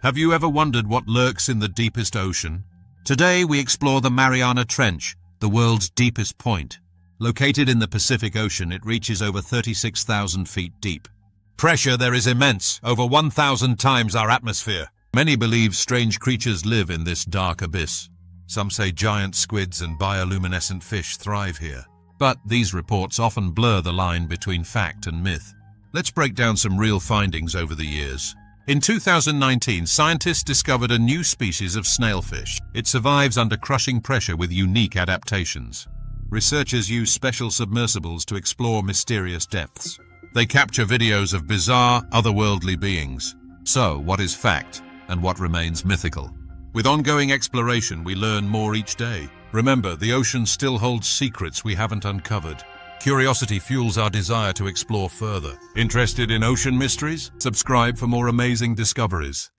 Have you ever wondered what lurks in the deepest ocean? Today we explore the Mariana Trench, the world's deepest point. Located in the Pacific Ocean, it reaches over 36,000 feet deep. Pressure there is immense, over 1,000 times our atmosphere. Many believe strange creatures live in this dark abyss. Some say giant squids and bioluminescent fish thrive here. But these reports often blur the line between fact and myth. Let's break down some real findings over the years. In 2019, scientists discovered a new species of snailfish. It survives under crushing pressure with unique adaptations. Researchers use special submersibles to explore mysterious depths. They capture videos of bizarre, otherworldly beings. So, what is fact and what remains mythical? With ongoing exploration, we learn more each day. Remember, the ocean still holds secrets we haven't uncovered. Curiosity fuels our desire to explore further. Interested in ocean mysteries? Subscribe for more amazing discoveries.